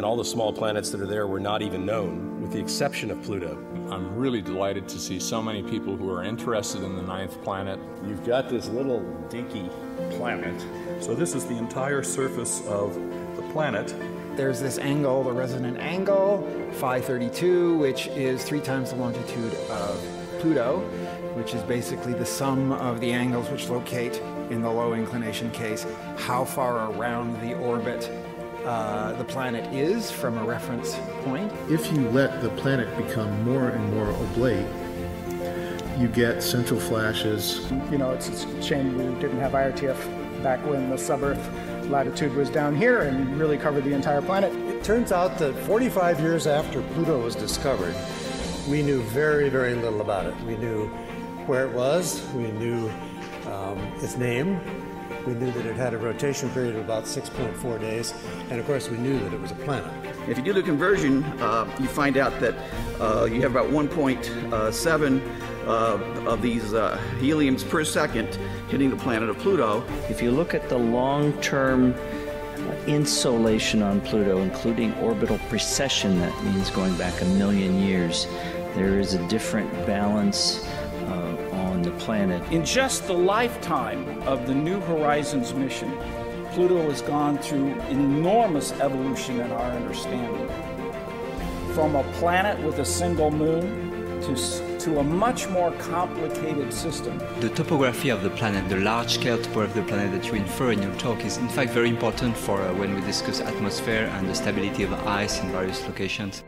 And all the small planets that are there were not even known, with the exception of Pluto. I'm really delighted to see so many people who are interested in the ninth planet. You've got this little dinky planet. So, this is the entire surface of the planet. There's this angle, the resonant angle, phi 32, which is three times the longitude of Pluto, which is basically the sum of the angles which locate in the low inclination case how far around the orbit uh, the planet is from a reference point. If you let the planet become more and more oblate, you get central flashes. You know, it's, it's a shame we didn't have IRTF back when the sub-Earth latitude was down here and really covered the entire planet. It turns out that 45 years after Pluto was discovered, we knew very, very little about it. We knew where it was, we knew um, its name, we knew that it had a rotation period of about 6.4 days, and of course, we knew that it was a planet. If you do the conversion, uh, you find out that uh, you have about 1.7 uh, of these uh, heliums per second hitting the planet of Pluto. If you look at the long term insolation on Pluto, including orbital precession, that means going back a million years, there is a different balance the planet. In just the lifetime of the New Horizons mission, Pluto has gone through enormous evolution in our understanding. From a planet with a single moon to, to a much more complicated system. The topography of the planet, the large scale topography of the planet that you infer in your talk, is in fact very important for uh, when we discuss atmosphere and the stability of ice in various locations.